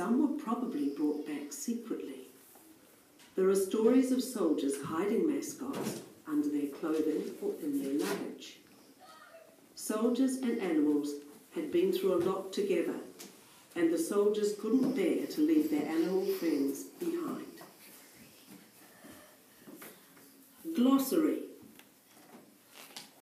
Some were probably brought back secretly. There are stories of soldiers hiding mascots under their clothing or in their luggage. Soldiers and animals had been through a lot together, and the soldiers couldn't bear to leave their animal friends behind. Glossary